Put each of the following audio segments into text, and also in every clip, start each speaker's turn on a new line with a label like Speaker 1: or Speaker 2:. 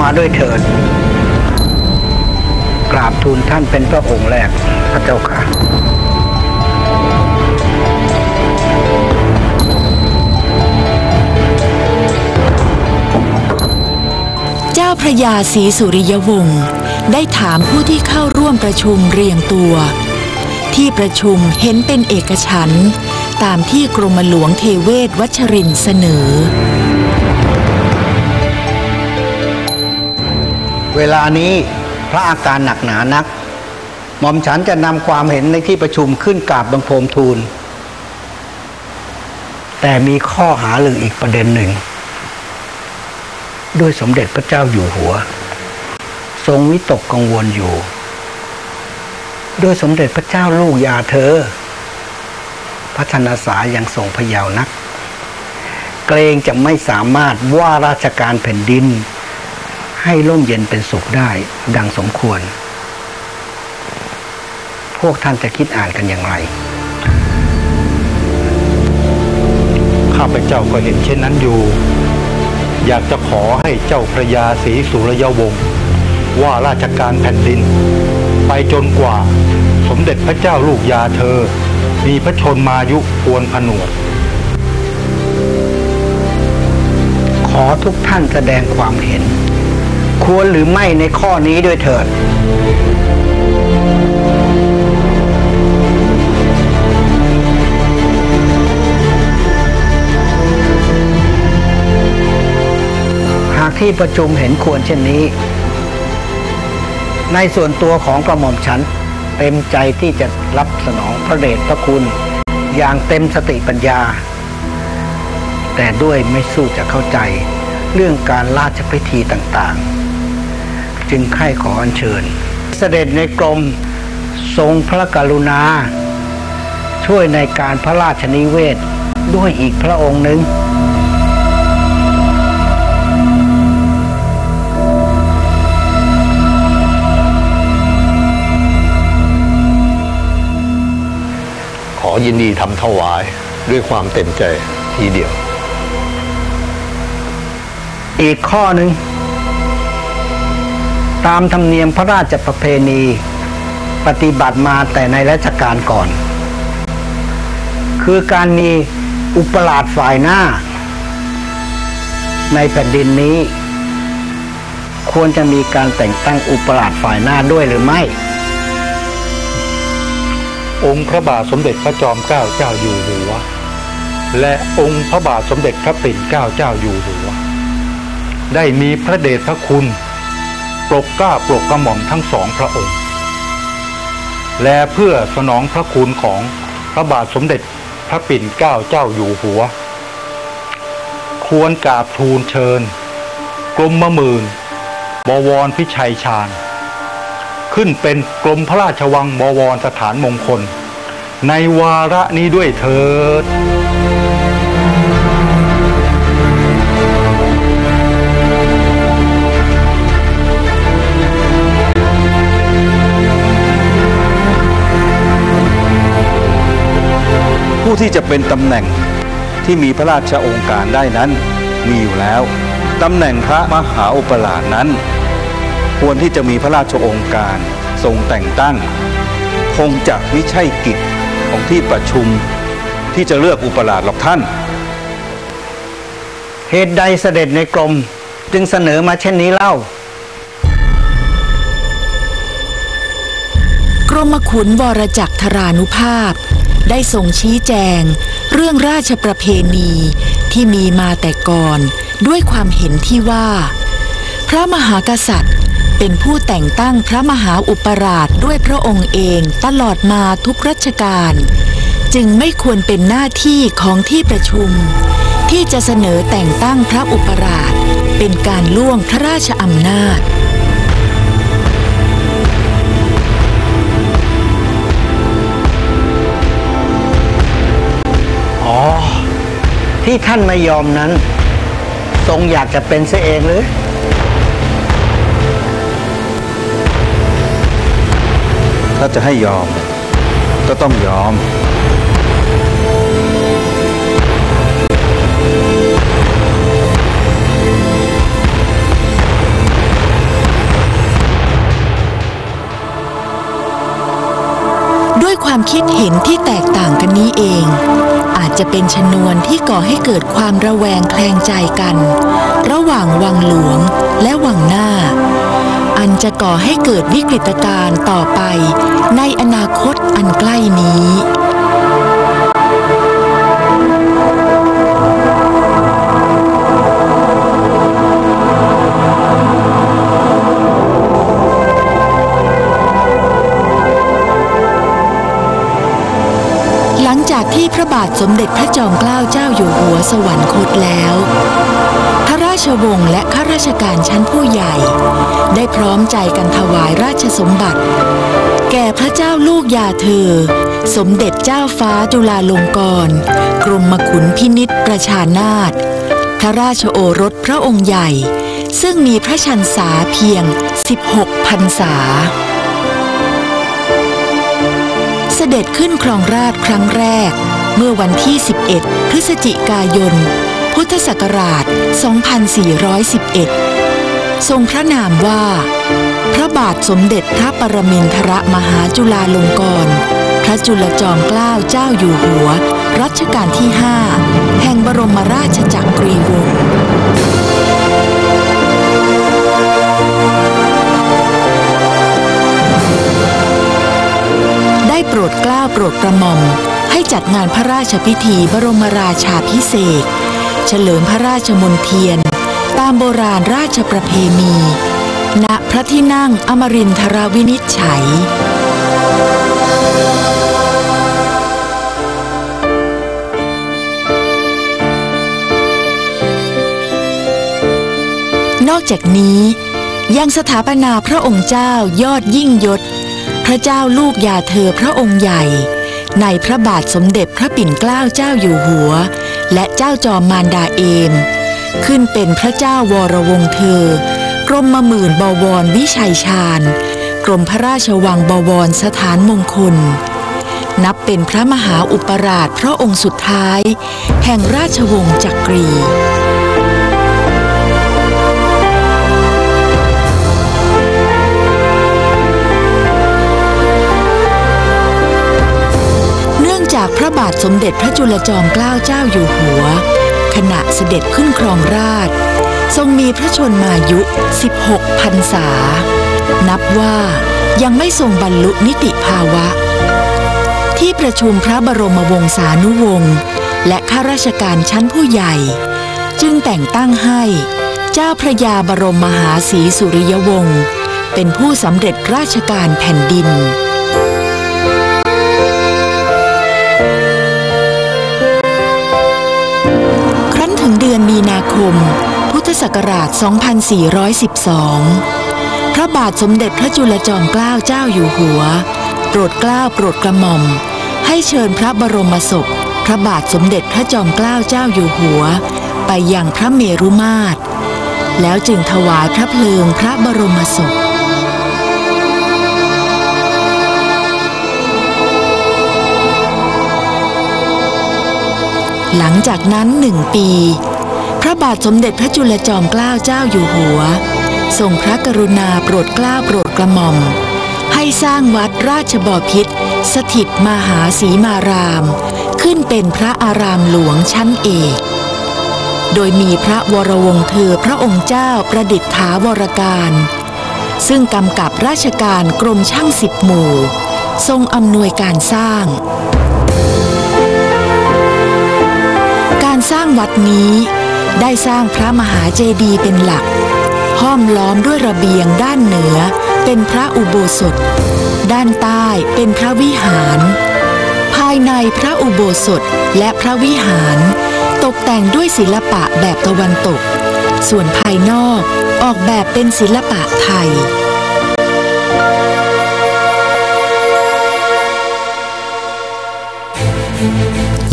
Speaker 1: มาด้วยเถิด กราบทูลท่านเป็นพระองค์แรกพระเจ้าค่ะ
Speaker 2: เจ้าพระยาศรีสุริยวงศ์ได้ถามผู้ที่เข้าร่วมประชุมเรียงตัว ที่ประชุมเห็นเป็นเอกฉันตามที่กรมหลวงเทเวศวัชรินเสนอ
Speaker 1: เวลานี้พระอาการหนักหนานัก หม่อมฉันจะนำความเห็นในที่ประชุมขึ้นกราบบังคมทูล แต่มีข้อหาลืออีกประเด็นหนึ่ง ด้วยสมเด็จพระเจ้าอยู่หัว ทรงวิตกกังวลอยู่ ด้วยสมเด็จพระเจ้าลูกยาเธอพระธนสายังทรงพยาวนัก เกรงจะไม่สามารถว่าราชการแผ่นดิน ให้ร่มเย็นเป็นสุขได้ ดังสมควร พวกท่านจะคิดอ่านกันอย่างไร
Speaker 3: ข้าพเจ้าก็เห็นเช่นนั้นอยู่ อยากจะขอให้เจ้าพระยาศรีสุรยวงศ์ว่าราชการแผ่นดิน ไปจนกว่า สมเด็จพระเจ้าลูกยาเธอ มีพระชนมายุควรผนวด
Speaker 1: ขอทุกท่านแสดงความเห็น ควรหรือไม่ในข้อนี้ด้วยเถิด หากที่ประชุมเห็นควรเช่นนี้ ในส่วนตัวของกระหม่อมฉันเต็มใจที่จะรับสนองพระเดชพระคุณ อย่างเต็มสติปัญญา แต่ด้วยไม่สู้จะเข้าใจเรื่องการราชพิธีต่างๆ จึงใคร่ขออัญเชิญ เสด็จในกรมทรงพระกรุณา ช่วยในการพระราชนิเวศด้วยอีกพระองค์หนึ่ง
Speaker 4: ขอยินดีทำถวายด้วยความเต็มใจทีเดียว
Speaker 1: อีกข้อหนึ่ง ตามธรรมเนียมพระราชประเพณี ปฏิบัติมาแต่ในรัชกาลก่อน คือการมีอุปราชฝ่ายหน้า ในแผ่นดินนี้ ควรจะมีการแต่งตั้งอุปราชฝ่ายหน้าด้วยหรือไม่
Speaker 3: องค์พระบาทสมเด็จพระจอมเกล้าเจ้าอยู่หัวและองค์พระบาทสมเด็จพระปิ่นเกล้าเจ้าอยู่หัวได้มีพระเดชพระคุณ รกกล้าปรกกระหม่อมทั้งสองพระองค์ และเพื่อสนองพระคุณของพระบาทสมเด็จพระปิ่นเกล้าเจ้าอยู่หัว ควรกราบทูลเชิญ กรมมะมื่นบวรพิชัยชาญ ขึ้นเป็นกรมพระราชวังบวรสถานมงคล ในวาระนี้ด้วยเถิด
Speaker 5: ที่จะเป็นตำแหน่งที่มีพระราชโองการได้นั้นมีอยู่แล้วตำแหน่งพระมหาอุปราชนั้น ควรที่จะมีพระราชโองการทรงแต่งตั้ง คงจะไม่ใช่กิจของที่ประชุมที่จะเลือกอุปราชหรอกท่าน
Speaker 1: เหตุใดเสด็จในกรมจึงเสนอมาเช่นนี้เล่า
Speaker 2: กรมขุนวรจักรธรานุภาพ ได้ทรงชี้แจง เรื่องราชประเพณีที่มีมาแต่ก่อนด้วยความเห็นที่ว่า พระมหากษัตริย์เป็นผู้แต่งตั้งพระมหาอุปราชด้วยพระองค์เองตลอดมาทุกรัชกาลจึงไม่ควรเป็นหน้าที่ของที่ประชุม ที่จะเสนอแต่งตั้งพระอุปราชเป็นการล่วงพระราชอำนาจ
Speaker 1: ที่ท่านไม่ยอมนั้น ทรงอยากจะเป็นซะเองหรือ
Speaker 5: ถ้าจะให้ยอม ก็ต้องยอม
Speaker 1: ด้วย
Speaker 2: ความคิดเห็นที่แตกต่างกันนี้เอง อาจจะเป็นชนวนที่ก่อให้เกิดความระแวงแคลงใจกัน ระหว่างวังหลวงและวังหน้า อันจะก่อให้เกิดวิกฤตการณ์ต่อไปในอนาคตอันใกล้นี้ จากที่พระบาทสมเด็จพระจอมเกล้าเจ้าอยู่หัวสวรรคตแล้วพระราชวงศ์และข้าราชการชั้นผู้ใหญ่ ได้พร้อมใจกันถวายราชสมบัติ แก่พระเจ้าลูกยาเธอ สมเด็จเจ้าฟ้าจุฬาลงกรณ์กรมขุนพินิษประชานาถพระราชโอรสพระองค์ใหญ่ ซึ่งมีพระชันษาเพียง 16พรรษา สด็จขึ้นครองราชครั้งแรก เมื่อวันที่ 11 พฤศจิกายน พุทธศักราช 2411 ทรงพระนามว่า พระบาทสมเด็จพระปรมินทรมหาจุฬาลงกรณพระจุลจอมเกล้าเจ้าอยู่หัว รัชกาลที่ 5 แห่งบรมราชจักรีวงศ์ ด้โปรดเกล้าโปรดกระหม่อม ให้จัดงานพระราชพิธีบรมราชาพิเศษเฉลิมพระราชมนเทียน ตามโบราณราชประเพณี ณพระที่นั่งอมรินทรวินิจฉัยนอกจากนี้ยังสถาปนาพระองค์เจ้ายอดยิ่งยศ พระเจ้าลูกยาเธอพระองค์ใหญ่ ในพระบาทสมเด็จพระปิ่นเกล้าเจ้าอยู่หัว และเจ้าจอมมารดาเอม ขึ้นเป็นพระเจ้าวรวงเธอ กรมมหมื่นบวรวิชัยชาญ กรมพระราชวังบวรสถานมงคล นับเป็นพระมหาอุปราชพระองค์สุดท้าย แห่งราชวงศ์จักรีาทสมเด็จพระจุลจอมเกล้าเจ้าอยู่หัว ขณะเสด็จขึ้นครองราช ทรงมีพระชนมายุ 16 พรรษา นับว่ายังไม่ทรงบรรลุนิติภาวะ ที่ประชุมพระบรมวงศานุวงศ์และข้าราชการชั้นผู้ใหญ่ จึงแต่งตั้งให้เจ้าพระยาบรมมหาศรีสุริยวงศ์เป็นผู้สำเร็จราชการแผ่นดิน คม พุทธศักราช 2412 พระบาทสมเด็จพระจุลจอมเกล้าเจ้าอยู่หัว โปรดเกล้าโปรดกระหม่อม ให้เชิญพระบรมศพ พระบาทสมเด็จพระจอมเกล้าเจ้าอยู่หัว ไปยังพระเมรุมาตร แล้วจึงถวายพระเพลิงพระบรมศพหลังจากนั้นหนึ่งปี พระบาทสมเด็จพระจุลจอมเกล้าเจ้าอยู่หัวทรงพระกรุณาโปรดเกล้าโปรดกระหม่อม ให้สร้างวัดราชบพิษสถิตมหาสีมาราม ขึ้นเป็นพระอารามหลวงชั้นเอก โดยมีพระวรวงศ์เธอพระองค์เจ้าประดิษฐาวรการ ซึ่งกำกับราชการกรมช่างสิบหมู่ ทรงอำนวยการสร้าง การสร้างวัดนี้ ได้สร้างพระมหาเจดีย์เป็นหลัก ห้อมล้อมด้วยระเบียงด้านเหนือเป็นพระอุโบสถ ด้านใต้เป็นพระวิหาร ภายในพระอุโบสถและพระวิหาร ตกแต่งด้วยศิลปะแบบตะวันตก ส่วนภายนอกออกแบบเป็นศิลปะไทย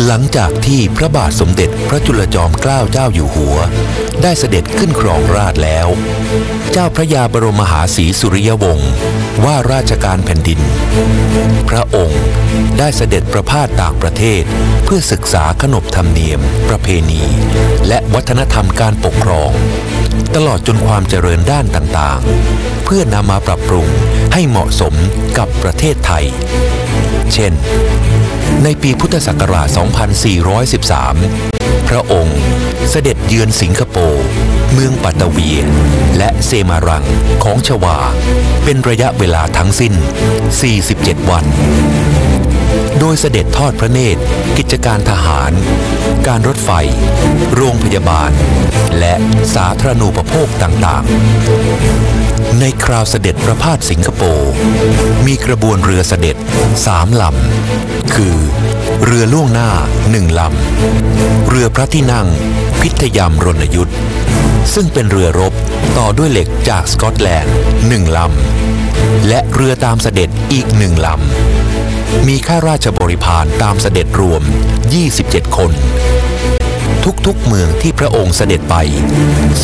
Speaker 6: หลังจากที่พระบาทสมเด็จพระจุลจอมเกล้าเจ้าอยู่หัว ได้เสด็จขึ้นครองราชแล้ว เจ้าพระยาบรมมหาศรีสุริยวงศ์ว่าราชการแผ่นดิน พระองค์ได้เสด็จประพาสต่างประเทศ เพื่อศึกษาขนบธรรมเนียม ประเพณี และวัฒนธรรมการปกครอง ตลอดจนความเจริญด้านต่างๆ เพื่อนำมาปรับปรุงให้เหมาะสมกับประเทศไทย เช่น ในปีพุทธศักราช 2413 พระองค์เสด็จเยือนสิงคโปร์ เมืองปัตตาเวียและเซมารังของชวา เป็นระยะเวลาทั้งสิ้น 47 วัน โดยเสด็จทอดพระเนตร กิจการทหาร การรถไฟ โรงพยาบาล และสาธารณูปโภคต่างๆ ในคราวเสด็จประพาสสิงคโปร์ มีกระบวนเรือเสด็จสามลำ คือ เรือล่วงหน้าหนึ่งลำ เรือพระที่นั่ง พิทยามรณยุทธ์ซึ่งเป็นเรือรบต่อด้วยเหล็กจากสกอตแลนด์หนึ่งลำ และเรือตามเสด็จอีกหนึ่งลำ มีข้าราชบริพารตามเสด็จรวม 27 คน ทุกๆเมืองที่พระองค์เสด็จไป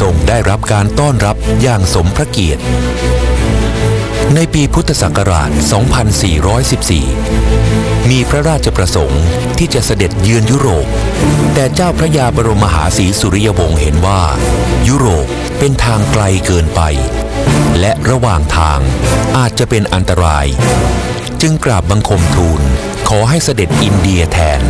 Speaker 6: ทรงได้รับการต้อนรับอย่างสมพระเกียรติในปีพุทธศักราช 2414 มีพระราชประสงค์ที่จะเสด็จเยือนยุโรป แต่เจ้าพระยาบรมมหาศรีสุริยวงศ์เห็นว่า ยุโรปเป็นทางไกลเกินไป และระหว่างทางอาจจะเป็นอันตราย จึงกราบบังคมทูลขอให้เสด็จอินเดียแทน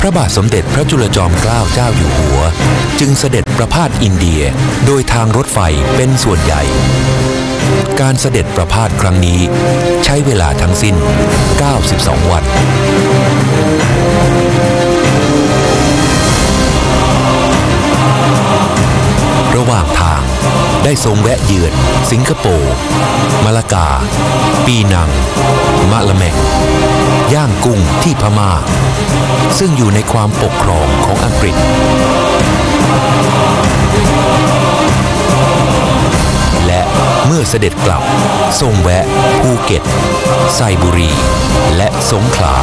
Speaker 6: พระบาทสมเด็จพระจุลจอมเกล้าเจ้าอยู่หัว จึงเสด็จ ประพาสอินเดีย โดยทางรถไฟเป็นส่วนใหญ่ การเสด็จประพาสครั้งนี้ ใช้เวลาทั้งสิ้น 92 วันระหว่างทางได้ทรงแวะเยือน สิงคโปร์มาลากา ปีนัง มะละแมง ย่างกุ้งที่พม่า ซึ่งอยู่ในความปกครองของอังกฤษ และเมื่อเสด็จกลับ ทรงแวะภูเก็ต ไซบุรี และสงขลา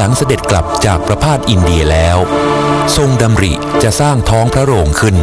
Speaker 6: หลังเสด็จกลับจากประพาสอินเดียแล้ว ทรงดำริจะสร้างท้องพระโรงขึ้น